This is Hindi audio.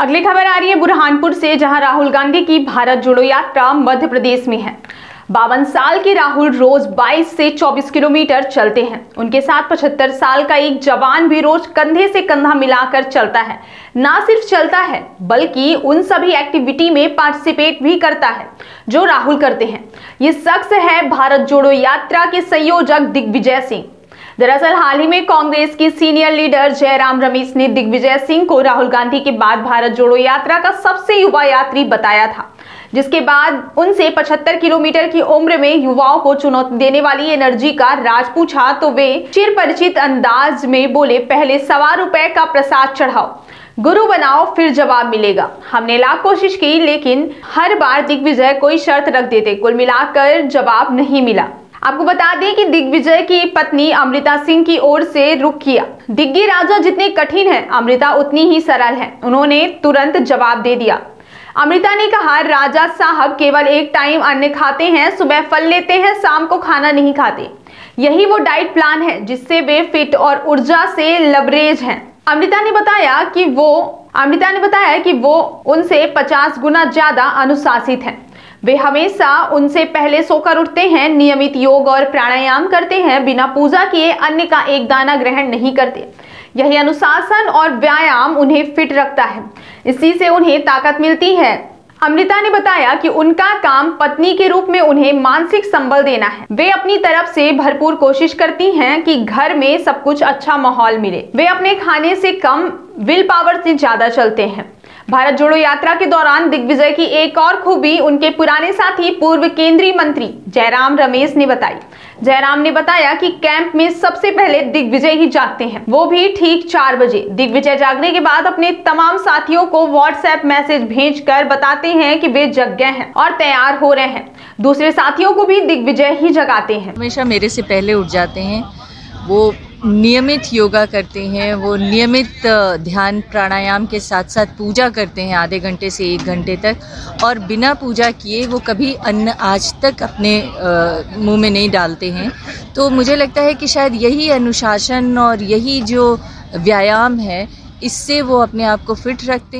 अगली खबर आ रही है बुरहानपुर से, जहाँ राहुल गांधी की भारत जोड़ो यात्रा मध्य प्रदेश में है। बावन साल के राहुल रोज 22 से 24 किलोमीटर चलते हैं। उनके साथ 75 साल का एक जवान भी रोज कंधे से कंधा मिलाकर चलता है। ना सिर्फ़ चलता है, बल्कि उन सभी एक्टिविटी में पार्टिसिपेट भी करता है, जो राहुल करते हैं। ये शख्स है भारत जोड़ो यात्रा के संयोजक दिग्विजय सिंह। दरअसल हाल ही में कांग्रेस की सीनियर लीडर जयराम रमेश ने दिग्विजय सिंह को राहुल गांधी के बाद भारत जोड़ो यात्रा का सबसे युवा यात्री बताया था, जिसके बाद उनसे 75 किलोमीटर की उम्र में युवाओं को चुनौती देने वाली एनर्जी का राज पूछा तो वे चिर परिचित अंदाज में बोले, पहले सवा रुपए का प्रसाद चढ़ाओ, गुरु बनाओ, फिर जवाब मिलेगा। हमने लाख कोशिश की, लेकिन हर बार दिग्विजय कोई शर्त रख देते, कुल मिलाकर जवाब नहीं मिला। आपको बता दें कि दिग्विजय की पत्नी अमृता सिंह की ओर से रुख किया। दिग्गी राजा जितने कठिन है, अमृता उतनी ही सरल है। उन्होंने तुरंत जवाब दे दिया। अमृता ने कहा, राजा साहब केवल एक टाइम अन्न खाते हैं, सुबह फल लेते हैं, शाम को खाना नहीं खाते। यही वो डाइट प्लान है जिससे वे फिट और ऊर्जा से लबरेज हैं। अमृता ने बताया कि वो, अमृता ने बताया कि वो उनसे 50 गुना ज़्यादा अनुशासित हैं। वे हमेशा उनसे पहले सोकर उठते हैं, नियमित योग और प्राणायाम करते हैं, बिना पूजा किए अन्य का एक दाना ग्रहण नहीं करते। यही अनुशासन और व्यायाम उन्हें फिट रखता है। इसी से उन्हें ताकत मिलती है। अमृता ने बताया कि उनका काम पत्नी के रूप में उन्हें मानसिक संबल देना है। वे अपनी तरफ़ से भरपूर कोशिश करती हैं कि घर में सब कुछ अच्छा माहौल मिले। वे अपने खाने से कम विल पावर से ज़्यादा चलते हैं। भारत जोड़ो यात्रा के दौरान दिग्विजय की एक और खूबी उनके पुराने साथी पूर्व केंद्रीय मंत्री जयराम रमेश ने बताई। जयराम ने बताया कि कैंप में सबसे पहले दिग्विजय ही जागते हैं। वो भी ठीक चार बजे। दिग्विजय जागने के बाद अपने तमाम साथियों को व्हाट्सएप मैसेज भेजकर बताते हैं कि वे जग गए हैं और तैयार हो रहे हैं। दूसरे साथियों को भी दिग्विजय ही जगाते हैं। हमेशा मेरे से पहले उठ जाते हैं। वो नियमित योगा करते हैं, वो नियमित ध्यान प्राणायाम के साथ साथ पूजा करते हैं आधे घंटे से एक घंटे तक और बिना पूजा किए वो कभी अन्न आज तक अपने मुँह में नहीं डालते हैं। तो मुझे लगता है कि शायद यही अनुशासन और यही जो व्यायाम है, इससे वो अपने आप को फिट रखते